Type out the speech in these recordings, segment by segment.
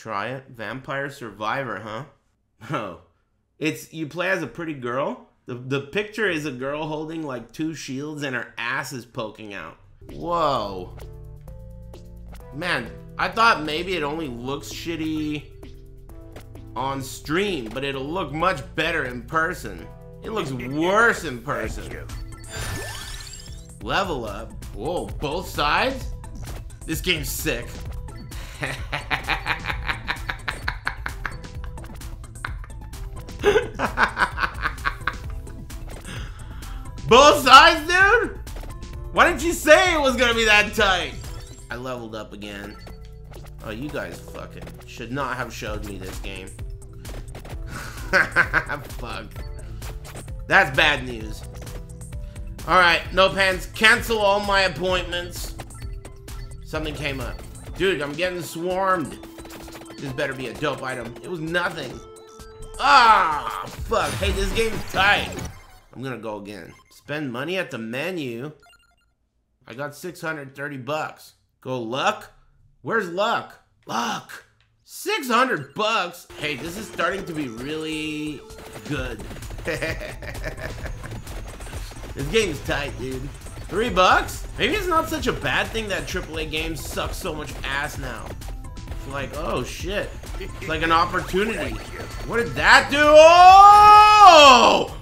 try it. Vampire Survivor, huh? Oh. It's you play as a pretty girl. The the picture is a girl holding like two shields and her ass is poking out. Whoa. Man, I thought maybe it only looks shitty on stream, but it'll look much better in person. It looks worse in person. Level up. Whoa, both sides? This game's sick. Both sides, dude? Why didn't you say it was gonna be that tight? I leveled up again. Oh, you guys fucking should not have showed me this game. Fuck. That's bad news. Alright, no pants. Cancel all my appointments. Something came up. Dude, I'm getting swarmed. This better be a dope item. It was nothing. Ah, fuck. Hey, this game's tight. I'm gonna go again. Spend money at the menu. I got 630 bucks. Go luck? Where's luck? Luck. 600 bucks? Hey, this is starting to be really good. this game's tight, dude. Three bucks? Maybe it's not such a bad thing that AAA games suck so much ass now. Like, oh shit. It's like an opportunity. What did that do? Oh!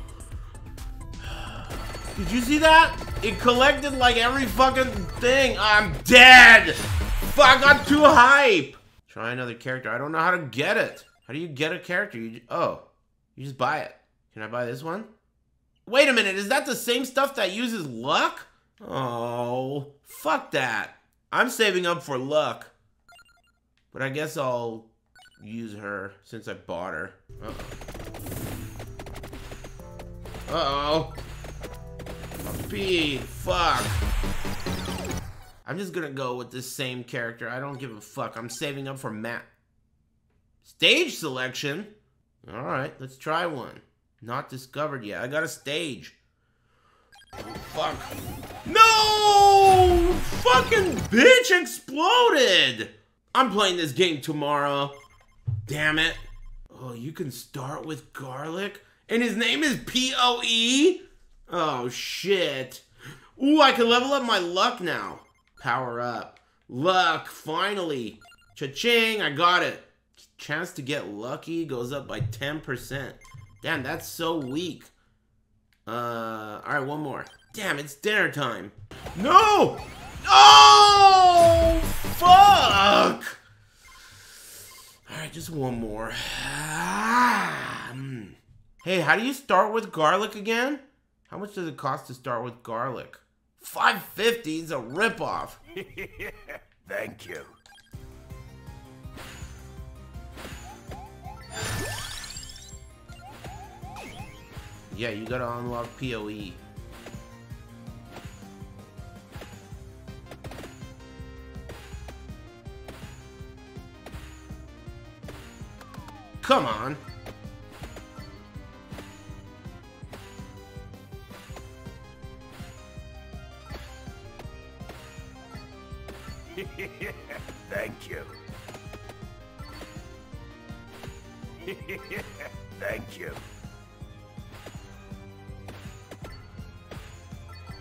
Did you see that? It collected like every fucking thing. I'm dead. Fuck, I got too hype. Try another character. I don't know how to get it. How do you get a character? You oh, you just buy it. Can I buy this one? Wait a minute. Is that the same stuff that uses luck? Oh, fuck that. I'm saving up for luck. But I guess I'll use her since I bought her. Uh-oh. Uh-oh. Fuck. I'm just gonna go with this same character. I don't give a fuck. I'm saving up for Matt. Stage selection? Alright, let's try one. Not discovered yet. I got a stage. fuck. No! Fucking bitch exploded! I'm playing this game tomorrow. Damn it. Oh, you can start with garlic? And his name is P-O-E? Oh, shit. Ooh, I can level up my luck now. Power up. Luck, finally. Cha-ching, I got it. Chance to get lucky goes up by 10%. Damn, that's so weak. Uh, alright, one more. Damn, it's dinner time. No! Oh! Just one more. Ah, mm. hey, how do you start with garlic again? How much does it cost to start with garlic? 550 is a ripoff. Thank you. Yeah, you gotta unlock PoE. Come on. Thank you. Thank you.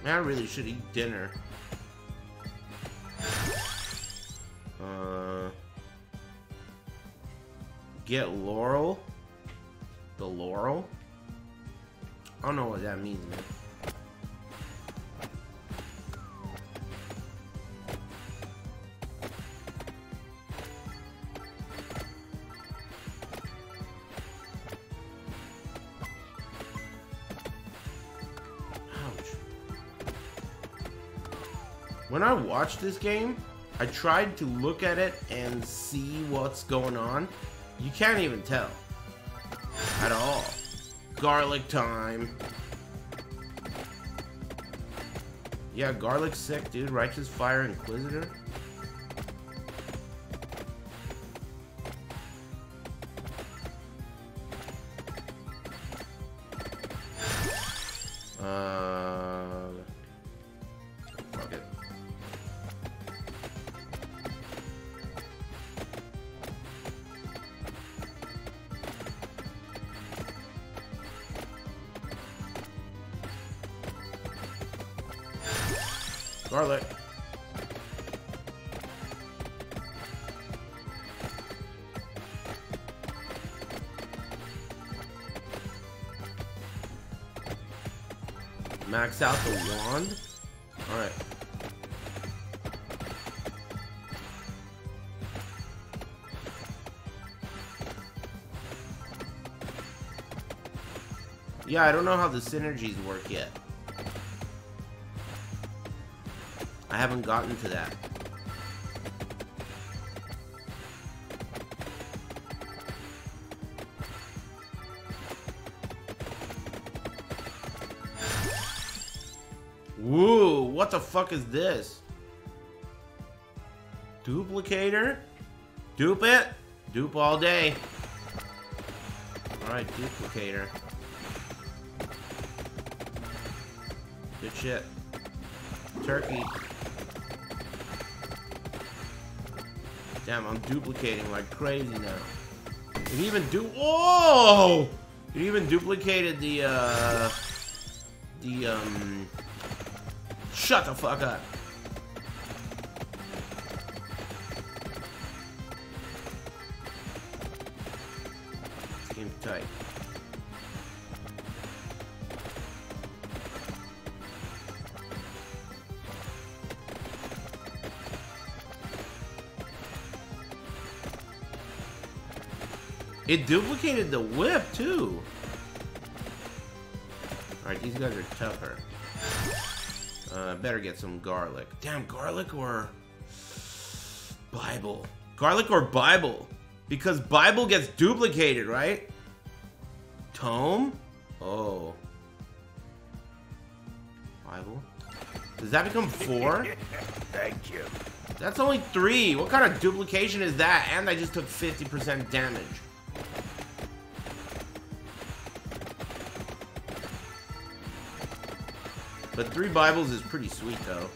Man, I really should eat dinner. Uh, get Laurel? The Laurel? I don't know what that means, man. When I watched this game, I tried to look at it and see what's going on. You can't even tell. At all. Garlic time. Yeah, garlic sick, dude. Righteous Fire Inquisitor. Max out the wand. Alright. Yeah, I don't know how the synergies work yet. I haven't gotten to that. Woo, what the fuck is this? Duplicator? Dupe it? Dupe all day. Alright, duplicator. Good shit. Turkey. Damn, I'm duplicating like crazy now. It even do- Oh! It even duplicated the, uh... The, um... Shut the fuck up. Game's tight. It duplicated the whip, too. Alright, these guys are tougher. Uh, better get some garlic. Damn, garlic or... Bible. Garlic or Bible. Because Bible gets duplicated, right? Tome? Oh. Bible? Does that become four? Thank you. That's only three. What kind of duplication is that? And I just took 50% damage. But three Bibles is pretty sweet, though.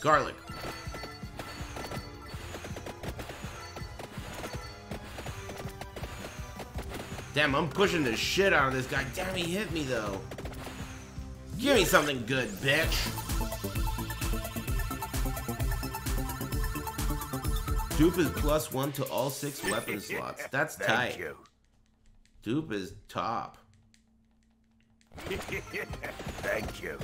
Garlic. Damn, I'm pushing the shit out of this guy. Damn, he hit me, though. Give me something good, bitch. Dupe is plus one to all six weapon slots. That's Thank tight. you. Dupe is top. Thank you.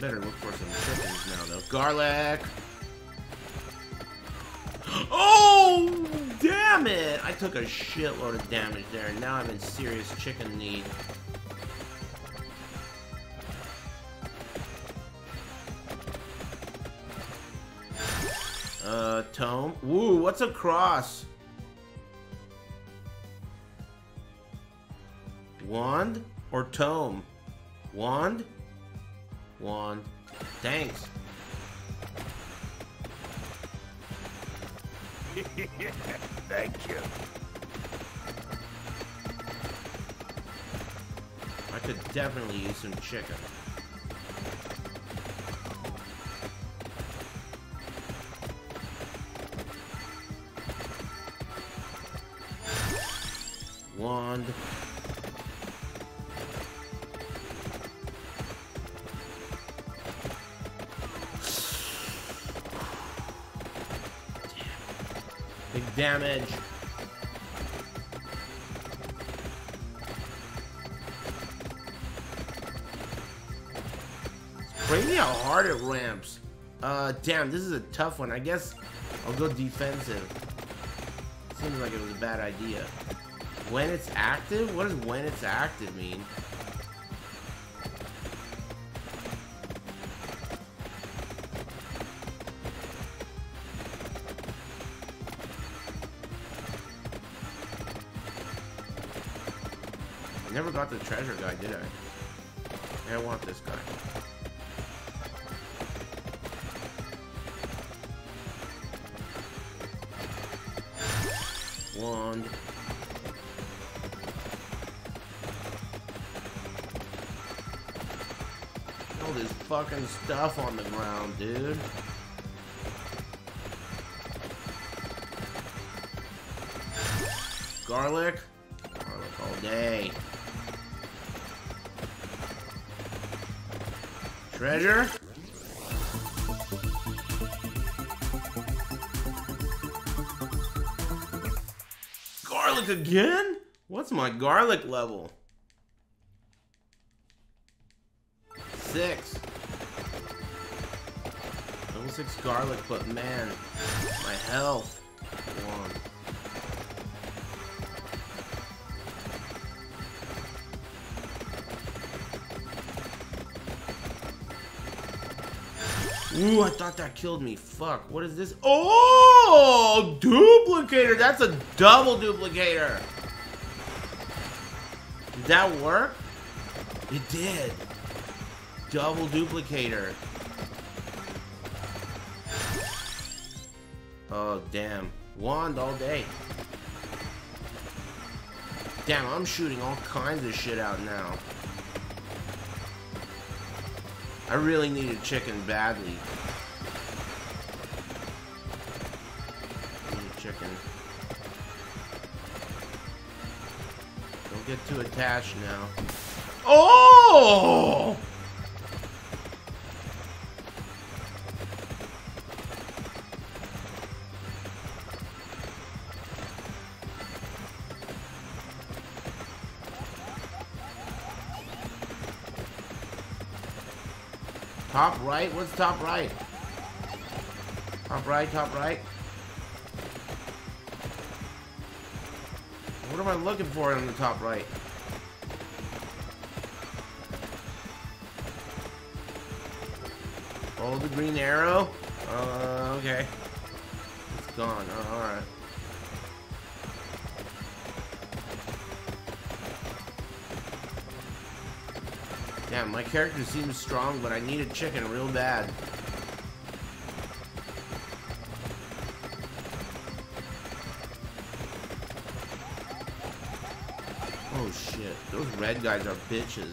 Better look for some chickens now, though. Garlic! Oh! Damn it! I took a shitload of damage there, and now I'm in serious chicken need. Uh, tome. Woo, what's a cross? Wand or tome? Wand? Wand. Thanks. Thank you. I could definitely use some chicken. Wand. Damage. Crazy how hard it ramps. Uh, damn, this is a tough one. I guess I'll go defensive. Seems like it was a bad idea. When it's active? What does when it's active mean? Got the treasure guy, did I? I want this guy. Wand. All this fucking stuff on the ground, dude. Garlic. Garlic all day. Treasure? Garlic again? What's my garlic level? Six. Level six garlic, but man, my health. One. Ooh, I thought that killed me. Fuck, what is this? Oh, duplicator. That's a double duplicator. Did that work? It did. Double duplicator. Oh, damn. Wand all day. Damn, I'm shooting all kinds of shit out now. I really need a chicken badly. Need a chicken. Don't get too attached now. Oh! Top right? What's top right? Top right, top right. What am I looking for in the top right? Follow the green arrow? Uh, okay. It's gone. Uh, alright. Damn, my character seems strong, but I need a chicken real bad. Oh shit, those red guys are bitches.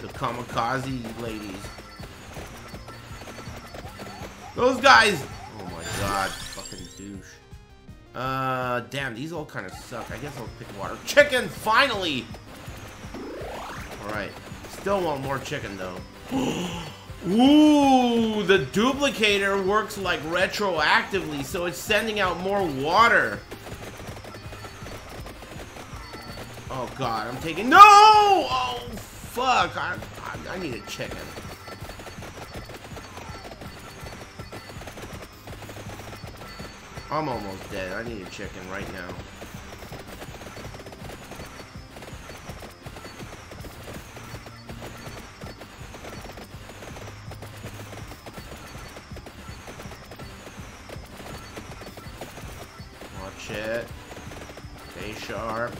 The kamikaze ladies. Those guys! Oh my god, fucking douche. Uh, damn, these all kind of suck. I guess I'll pick water. Chicken, finally! Still want more chicken, though. Ooh, the duplicator works like retroactively, so it's sending out more water. Oh god, I'm taking- No! Oh, fuck. I, I, I need a chicken. I'm almost dead. I need a chicken right now. Watch it. Stay sharp.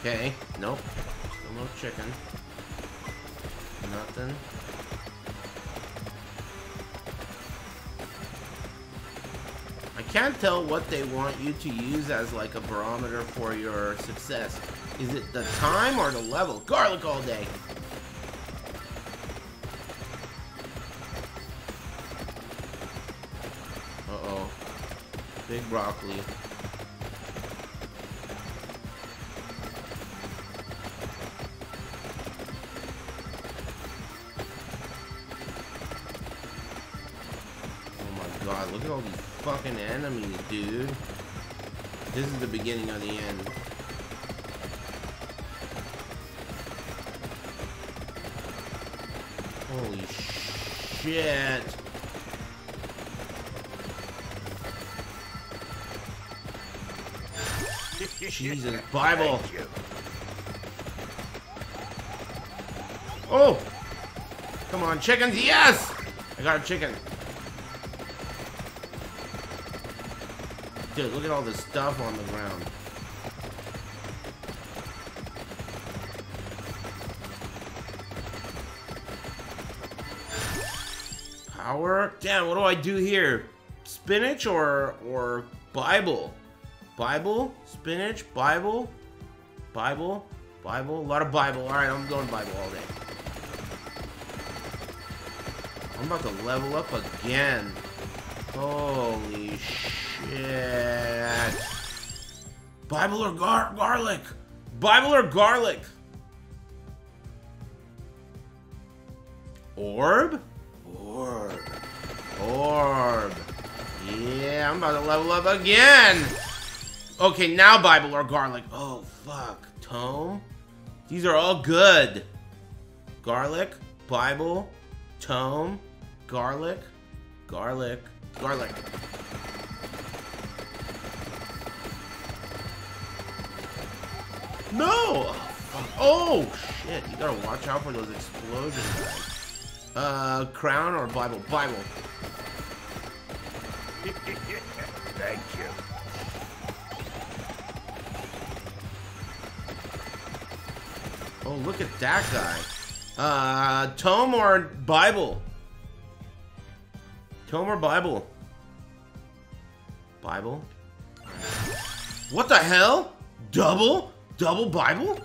Okay, nope. Still no chicken. Nothing. I can't tell what they want you to use as like a barometer for your success. Is it the time or the level? Garlic all day. Big broccoli. Oh my god, look at all these fucking enemies, dude. This is the beginning of the end. Holy shit. Jesus, Bible. Oh! Come on, chickens, yes! I got a chicken. Dude, look at all this stuff on the ground. Power? Damn, what do I do here? Spinach or or Bible? Bible? Spinach? Bible? Bible? Bible? A lot of Bible. Alright, I'm going Bible all day. I'm about to level up again. Holy shit. Bible or gar garlic? Bible or garlic? Orb? Orb. Orb. Yeah, I'm about to level up again. Okay, now Bible or garlic. Oh, fuck. Tome? These are all good. Garlic, Bible, tome, garlic, garlic, garlic. No! Oh, oh, shit. You gotta watch out for those explosions. Uh, crown or Bible? Bible. Oh, look at that guy. Uh, tome or Bible? Tome or Bible? Bible? What the hell? Double? Double Bible?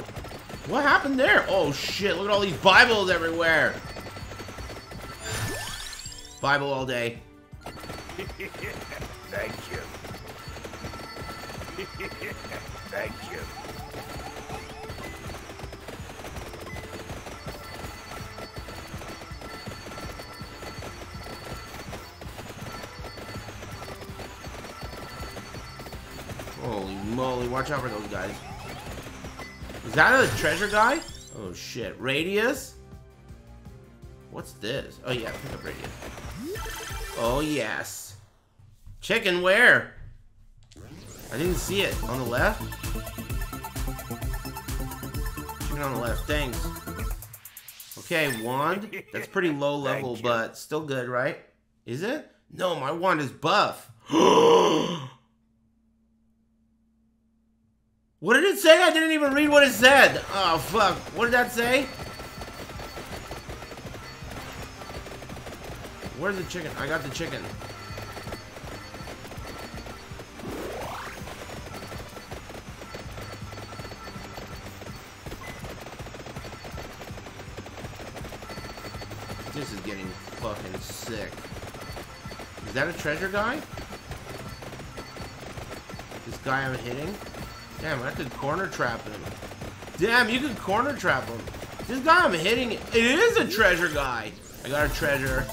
What happened there? Oh shit, look at all these Bibles everywhere. Bible all day. Thank you. Thank you. Watch out for those guys. Is that a treasure guy? Oh shit. Radius? What's this? Oh yeah, pick up radius. Oh yes. Chicken where? I didn't see it. On the left? Chicken on the left, thanks. Okay, wand. That's pretty low level, but still good, right? Is it? No, my wand is buff. What did it say? I didn't even read what it said. Oh, fuck. What did that say? Where's the chicken? I got the chicken. This is getting fucking sick. Is that a treasure guy? This guy I'm hitting? Damn, I could corner trap him. Damn, you could corner trap him. This guy I'm hitting, it is a treasure guy. I got a treasure.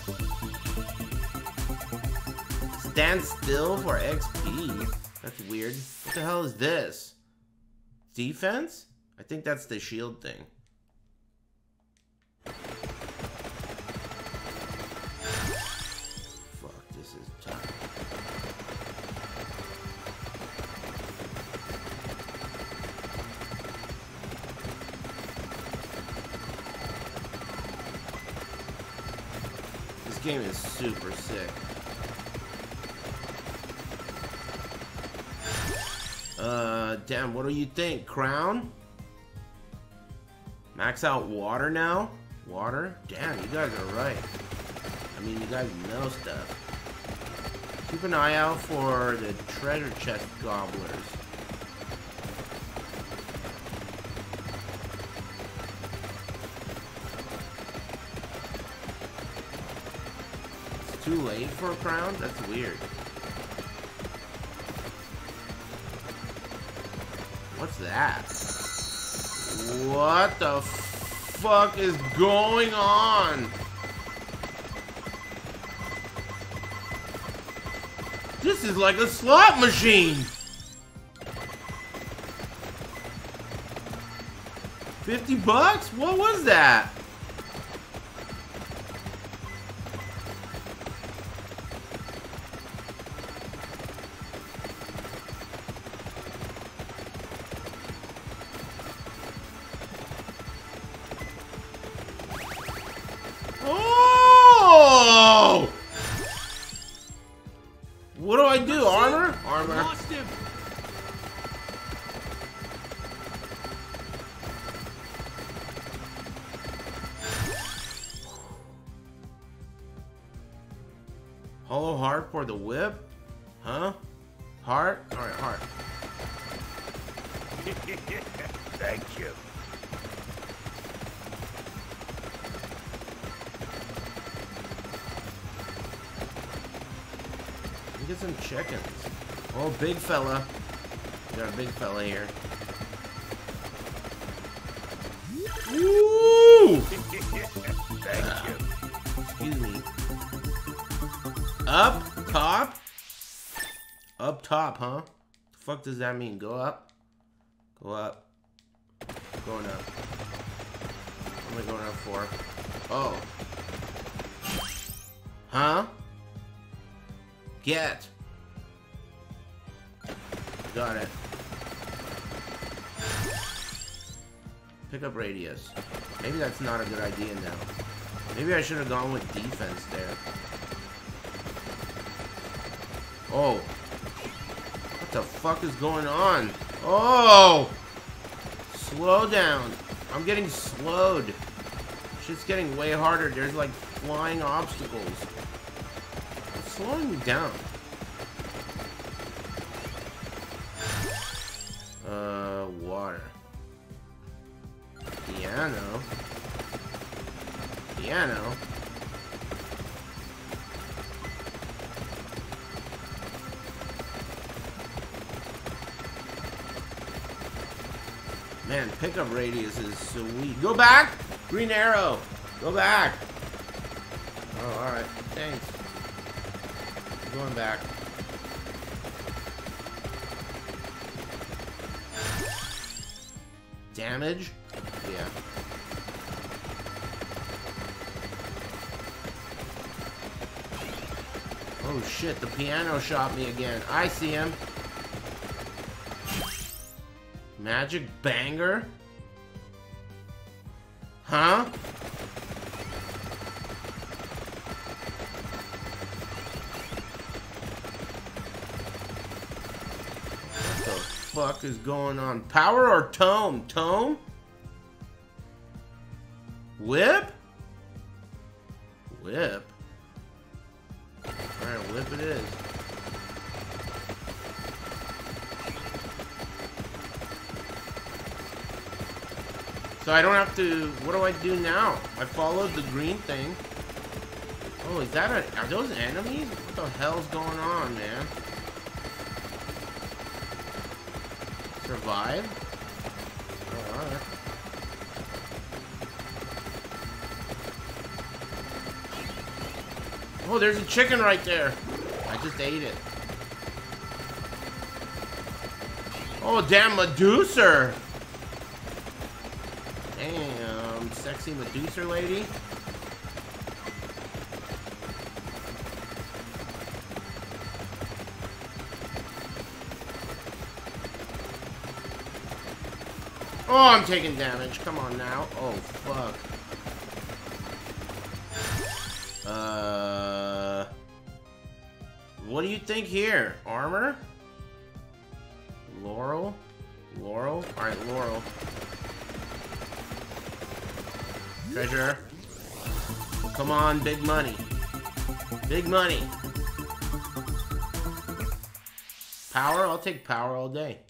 Stand still for XP. That's weird. What the hell is this? Defense? I think that's the shield thing. Game is super sick. Uh, damn, what do you think? Crown? Max out water now? Water? Damn, you guys are right. I mean, you guys know stuff. Keep an eye out for the treasure chest gobblers. Too late for a crown? That's weird. What's that? What the fuck is going on? This is like a slot machine. 50 bucks? What was that? The whip? Huh? Heart? Alright, heart. Thank you. get some chickens. Oh, big fella. We got a big fella here. Up huh? The fuck does that mean? Go up? Go up. Going up. Am I going up for? Oh. Huh? Get. Got it. Pick up radius. Maybe that's not a good idea now. Maybe I should have gone with defense there. Oh. The fuck is going on? Oh! Slow down. I'm getting slowed. Shit's getting way harder. There's like flying obstacles. It's slowing me down. Pickup radius is sweet. Go back! Green arrow! Go back! Oh, alright. Thanks. Going back. Damage? Yeah. Oh shit, the piano shot me again. I see him. Magic banger? Huh? What the fuck is going on? Power or tome? Tome? Whip? Whip? Alright, whip it is. So I don't have to, what do I do now? I followed the green thing. Oh, is that a, are those enemies? What the hell's going on, man? Survive? Oh, alright. Oh, there's a chicken right there. I just ate it. Oh, damn, Medusa! Sexy Medusa lady. Oh, I'm taking damage. Come on now. Oh, fuck. Uh, what do you think here? Armor? Laurel? Laurel? Alright, Laurel. Treasure. Come on, big money. Big money. Power? I'll take power all day.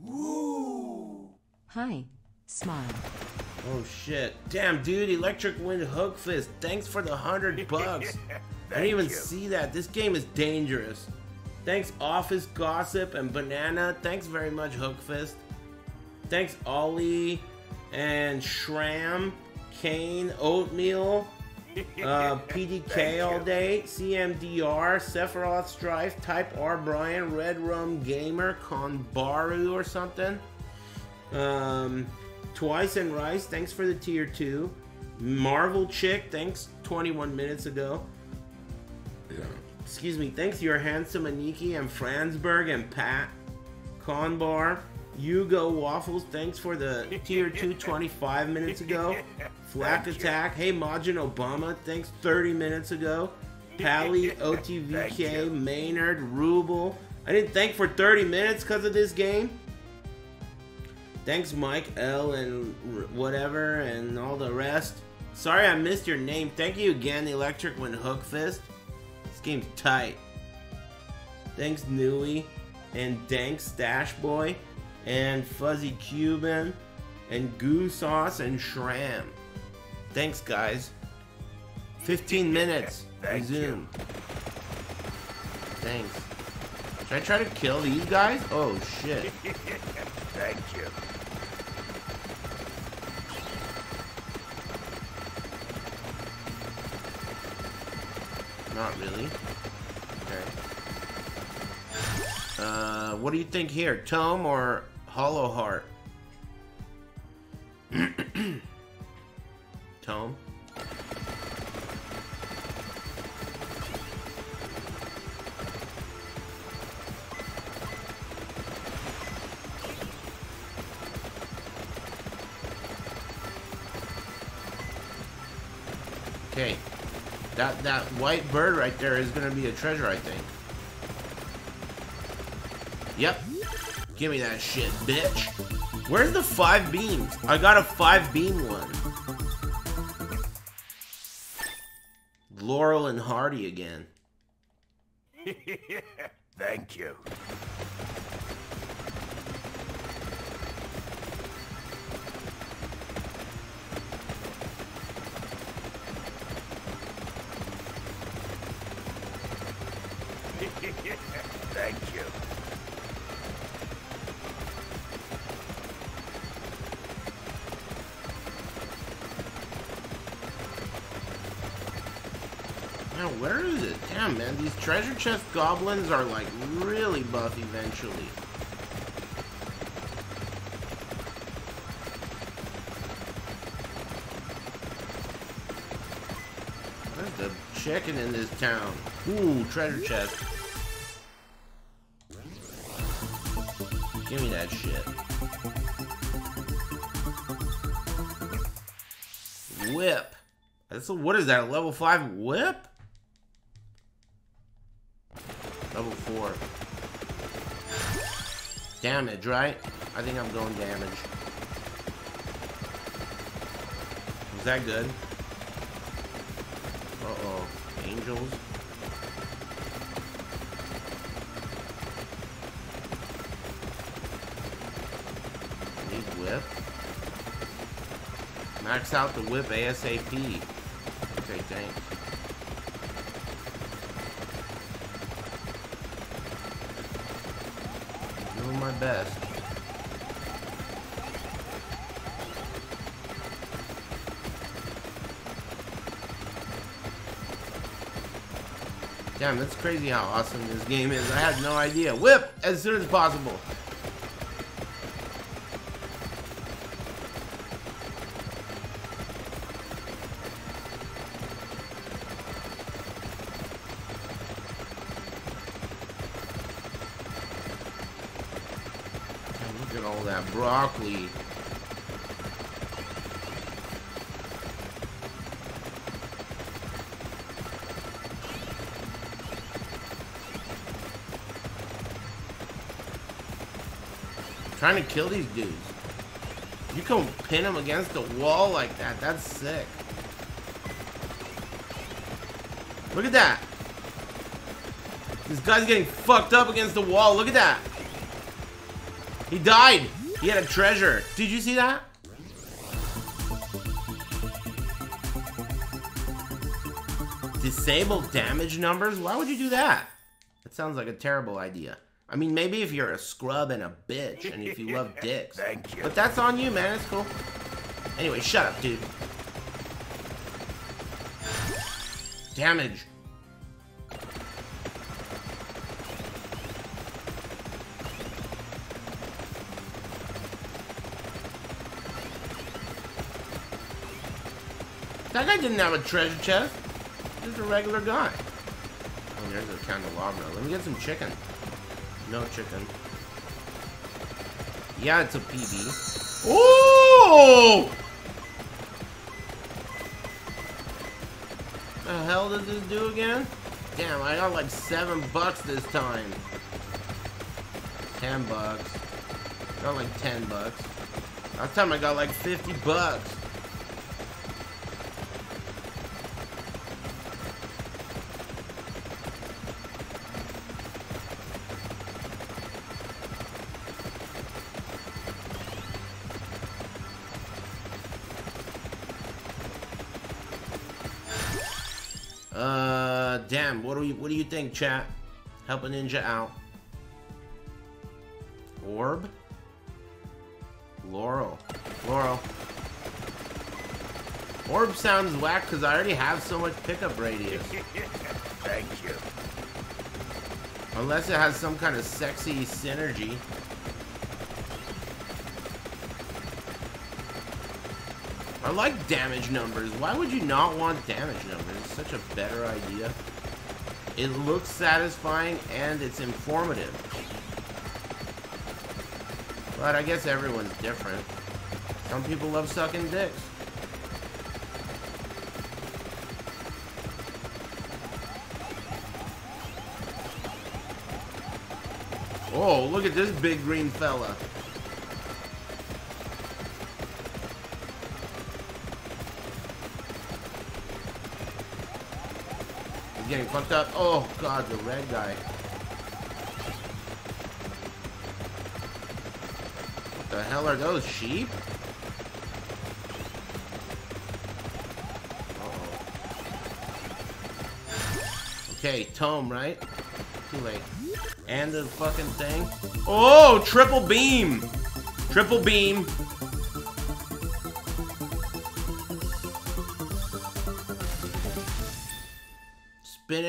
Woo! Hi. Smile. Oh shit. Damn, dude, Electric Wind Hook Fist. Thanks for the hundred bucks. I didn't even you. see that. This game is dangerous. Thanks, Office Gossip and Banana. Thanks very much, Hook Fist. Thanks, Ollie and Shram, Kane, Oatmeal, uh, PDK all day, CMDR, Sephiroth Strife, Type R Brian, Red Rum Gamer, Konbaru or something. Um, Twice and Rice, thanks for the tier 2. Marvel Chick, thanks 21 minutes ago. Excuse me, thanks your handsome Aniki and Fransberg and Pat. Conbar, Yugo Waffles, thanks for the tier 2 25 minutes ago. Flack Thank you. Attack, hey Majin Obama, thanks 30 minutes ago. Pally, OTVK. Maynard, Ruble. I didn't thank for 30 minutes because of this game. Thanks, Mike L and whatever and all the rest. Sorry I missed your name. Thank you again, Electric Wind Hook Fist. This game's tight. Thanks, Nui and Dank Stash Boy and Fuzzy Cuban and Goo Sauce and Shram. Thanks, guys. 15 minutes. Thank you. Resume. thanks. Should I try to kill these guys? Oh, shit. Thank you. Not really. Okay. Uh, what do you think here? Tome or Hollow Heart? Tome? Okay. That that white bird right there is gonna be a treasure, I think. Yep. Give me that shit, bitch. Where's the five beams? I got a five beam one. Laurel and Hardy again. Thank you. Thank you. Man, where is it? Damn, man, these treasure chest goblins are like really buff eventually. Where's the chicken in this town? Ooh, treasure chest. Give me that shit. Whip. That's a, what is that? A level five whip? Level four. Damage, right? I think I'm going damage. Was that good? Uh-oh. Angels. Need whip. Max out the whip ASAP. Okay, thanks. Damn, that's crazy how awesome this game is. I had no idea. Whip as soon as possible. Broccoli. Trying to kill these dudes. You can pin them against the wall like that. That's sick. Look at that. This guy's getting fucked up against the wall. Look at that. He died. He had a treasure. Did you see that? Disable damage numbers? Why would you do that? That sounds like a terrible idea. I mean, maybe if you're a scrub and a bitch, and if you love dicks. Thank you. But that's on you, man. It's cool. Anyway, shut up, dude. Damage. That guy didn't have a treasure chest. Just a regular guy. Oh, there's a candelabra. Let me get some chicken. No chicken. Yeah, it's a PB. Ooh! The hell does this do again? Damn, I got like seven bucks this time. Ten bucks. Got like ten bucks. Last time I got like fifty bucks. What do you What do you think, chat? Help a ninja out. Orb. Laurel. Laurel. Orb sounds whack because I already have so much pickup radius. Thank you. Unless it has some kind of sexy synergy. I like damage numbers. Why would you not want damage numbers? It's such a better idea. It looks satisfying and it's informative. But I guess everyone's different. Some people love sucking dicks. Oh, look at this big green fella. Fucked up. Oh, God, the red guy. What the hell are those, sheep? Okay, Tome, right? Too late. And the fucking thing. Oh, triple beam! Triple beam.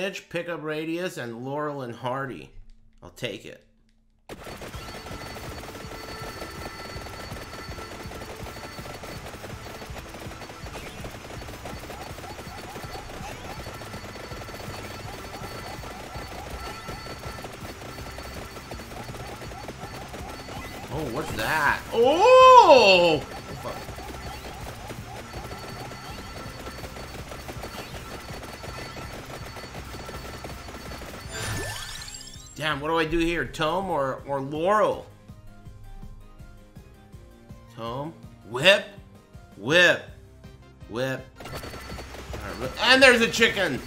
Spinach, pickup radius, and Laurel and Hardy. I'll take it. What do I do here? Tome or, or Laurel? Tome. Whip. Whip. Whip. Whip. And there's a chicken!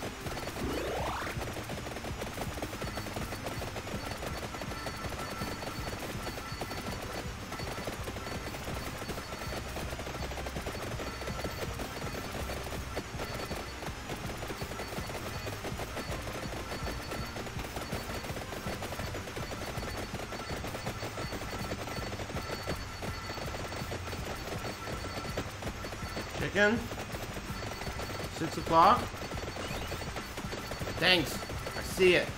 Chicken. Six o'clock. Thanks. I see it.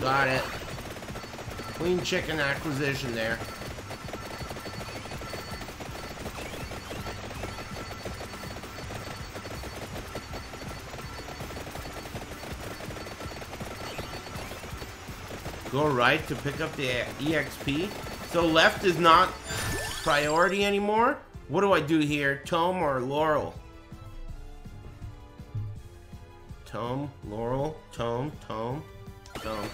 Got it. Clean chicken acquisition there. Go right to pick up the EXP. So left is not priority anymore? What do I do here? Tome or Laurel? Tome, Laurel, Tome, Tome, Tome.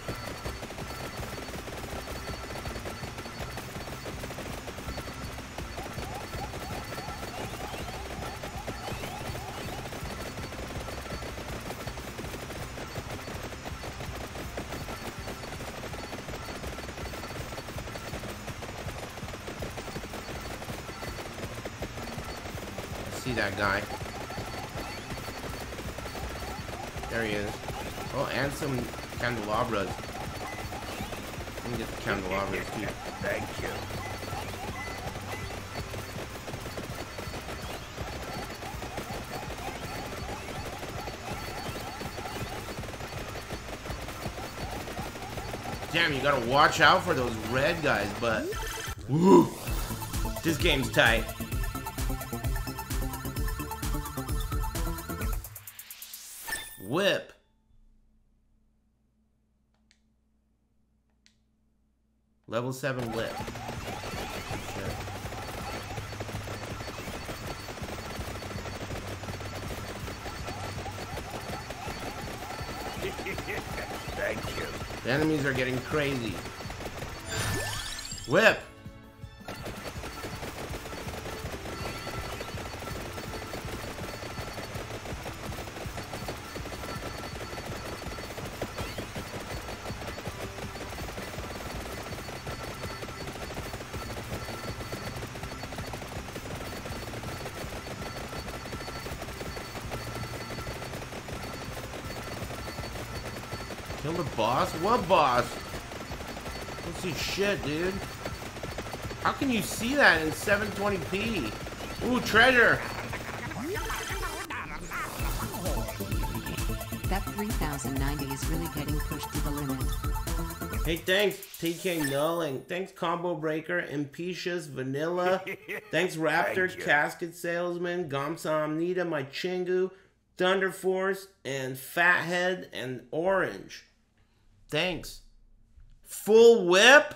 See that guy. There he is. Oh, and some candelabras. Let me get the candelabras too. Thank you. Damn, you gotta watch out for those red guys, but... Woo! This game's tight. Level 7 whip. Sure. Thank you. The enemies are getting crazy. Whip! Boss? What boss? Don't see shit, dude. How can you see that in 720p? Ooh, treasure! That 3090 is really getting pushed to the limit. Hey, thanks, TK Nulling. Thanks, Combo Breaker, Impetious, Vanilla. thanks, Raptor, Thank. Casket Salesman, Gamsa Amnita, My Chingu, Thunder Force, and Fathead, and Orange. Thanks. Full Whip?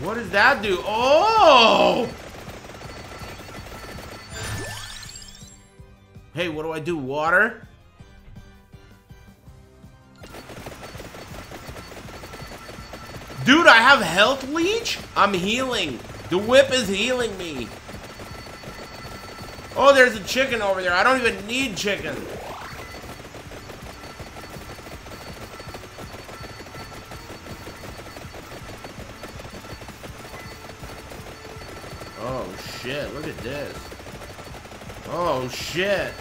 What does that do? Oh! Hey, what do I do? Water? Dude, I have health leech? I'm healing. The whip is healing me. Oh, there's a chicken over there. I don't even need chicken. Shit, look at this. Oh shit.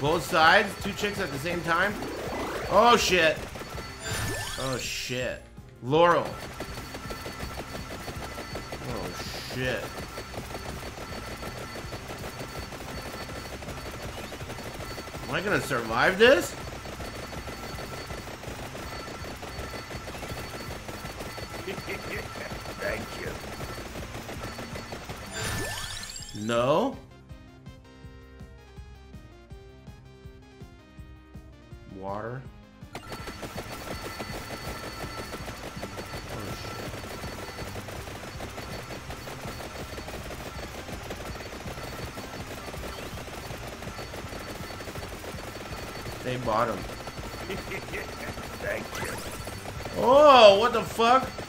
Both sides, two chicks at the same time. Oh shit. Oh shit. Laurel. Oh shit. Am I gonna survive this? No. Water. Oh. They bought him. Thank you. Oh, what the fuck?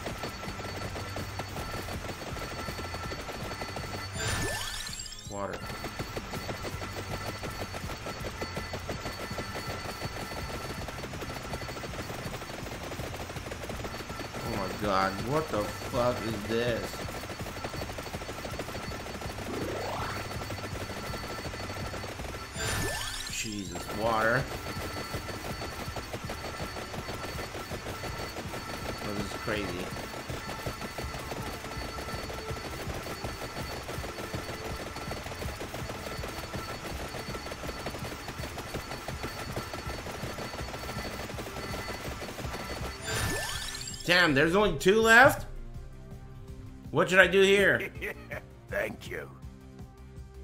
God, what the fuck is this? Jesus, water. This is crazy. Damn, there's only two left? What should I do here? Thank you.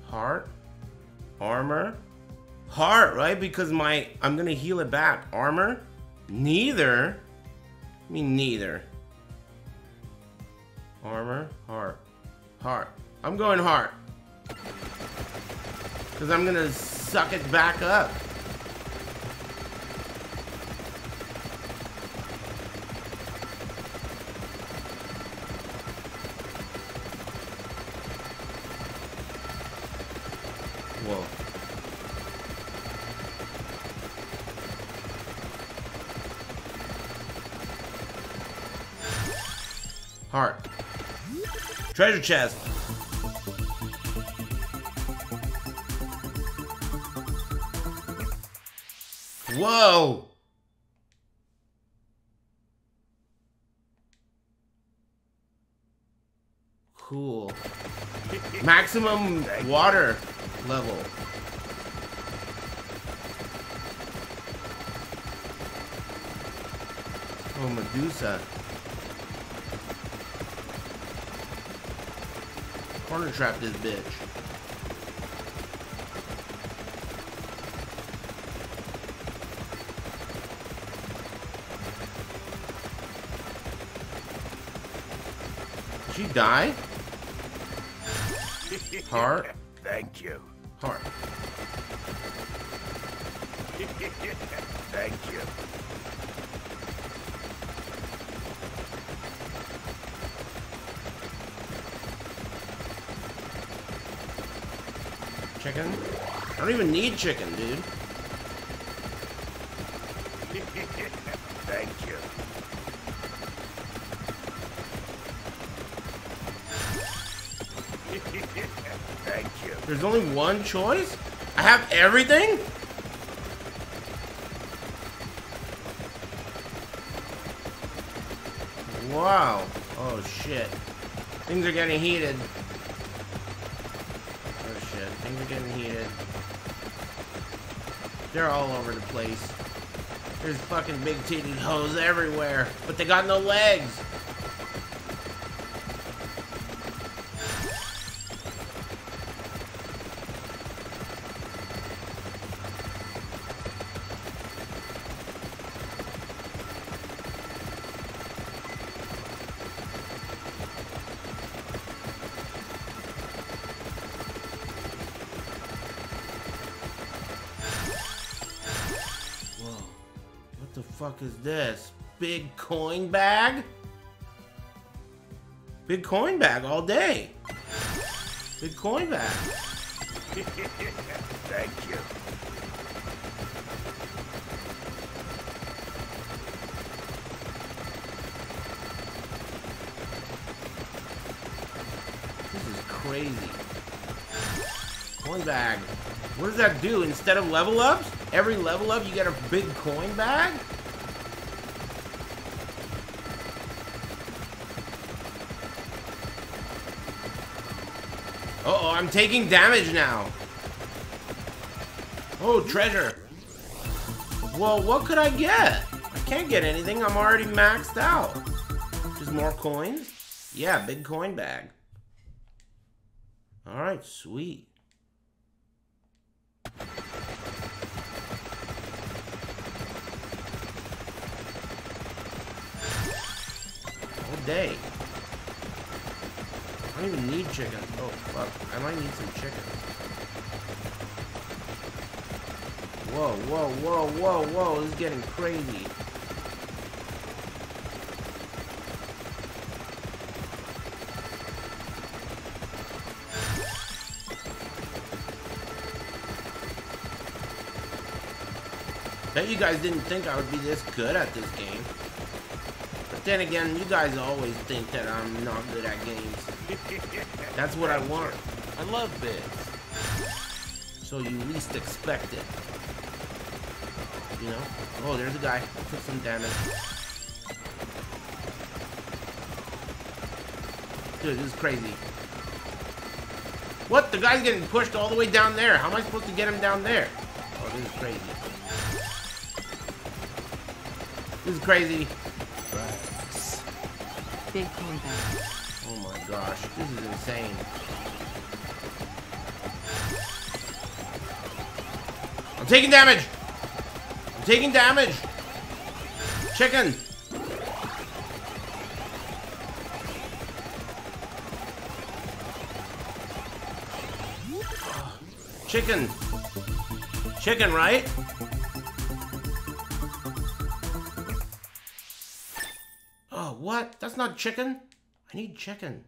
Heart? Armor? Heart, right? Because my I'm gonna heal it back. Armor? Neither. I mean neither. Armor, heart. Heart. I'm going heart. Because I'm gonna suck it back up. Treasure chest. Whoa! Cool. Maximum water level. Oh, Medusa. Corner trap this bitch. Did she die? Heart? Thank you. Heart. Thank you. Chicken? I don't even need chicken, dude. Thank you. Thank you. There's only one choice? I have everything? Wow. Oh shit. Things are getting heated. They're all over the place. There's fucking big titted hoes everywhere. But they got no legs. Fuck is this? Big coin bag? Big coin bag all day. Big coin bag. Thank you. This is crazy. Coin bag. What does that do? Instead of level ups, every level up you get a big coin bag? I'm taking damage now. Oh, treasure. Well, what could I get? I can't get anything. I'm already maxed out. Just more coins? Yeah, big coin bag. All right, sweet. All day. I don't even need chicken. Oh, fuck. I might need some chicken. Whoa, whoa, whoa, whoa, whoa. This is getting crazy. Bet you guys didn't think I would be this good at this game. But then again, you guys always think that I'm not good at games. That's what I want. I love bids. So you least expect it. You know? Oh, there's a guy. Took some damage. Dude, this is crazy. What? The guy's getting pushed all the way down there. How am I supposed to get him down there? Oh, this is crazy. This is crazy. Big coin bag. My gosh, this is insane. I'm taking damage! I'm taking damage! Chicken! Chicken! Chicken, right? Oh, what? That's not chicken? I need chicken.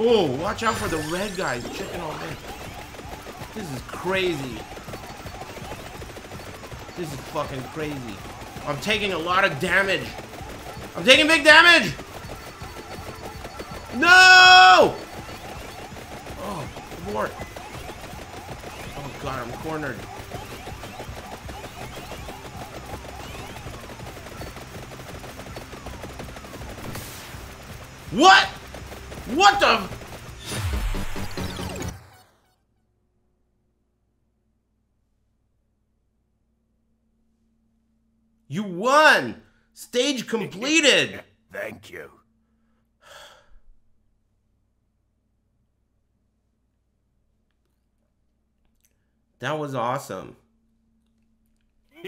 Oh, watch out for the red guys. Chicken all day. This is crazy. This is fucking crazy. I'm taking a lot of damage. I'm taking big damage! No! Oh, abort. Oh god, I'm cornered. What? What the? You won! Stage completed! Thank you. That was awesome.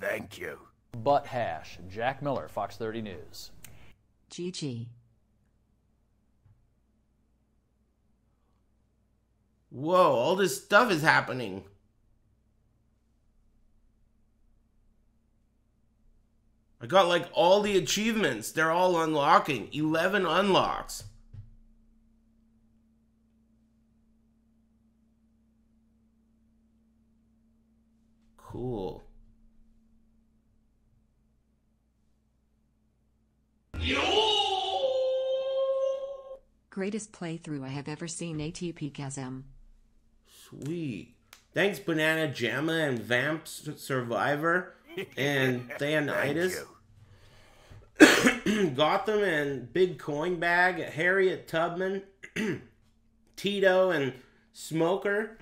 Thank you. Butt hash. Jack Miller, Fox 30 News. GG. Whoa, all this stuff is happening. I got like all the achievements. They're all unlocking. 11 unlocks. Cool. Greatest playthrough I have ever seen ATP Kazem. Sweet. Thanks, Banana Jamma and Vamp Survivor and you. Gotham and Big Coin Bag, Harriet Tubman, Tito and Smoker,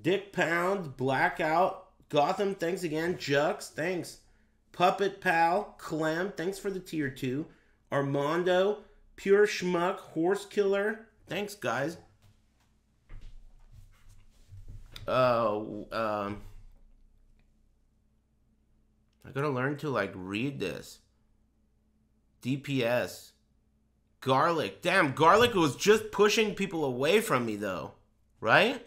Dick Pound, Blackout, Gotham, thanks again, Jux, thanks. Puppet Pal, Clem, thanks for the tier 2. Armando, Pure Schmuck, Horse Killer, thanks guys. Uh, um, I gotta learn to like read this. DPS. Garlic. Damn, Garlic was just pushing people away from me though. Right?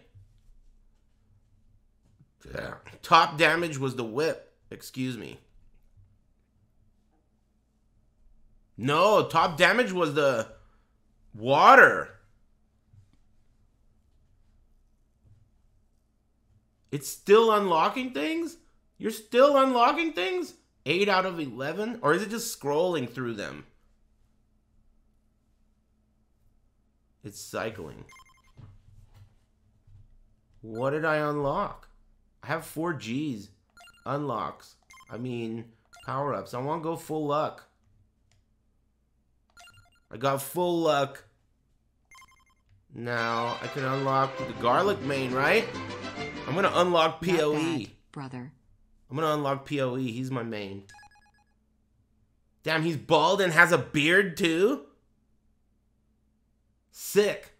Yeah. Top damage was the whip. Excuse me. No, top damage was the water. It's still unlocking things? You're still unlocking things? 8 out of 11? Or is it just scrolling through them? It's cycling. What did I unlock? I have 4 Gs. Unlocks. I mean, power ups. I want to go full luck. I got full luck. Now, I can unlock the garlic main, right? I'm gonna unlock PoE. bad, brother. I'm gonna unlock PoE. He's my main. Damn, he's bald and has a beard too? Sick.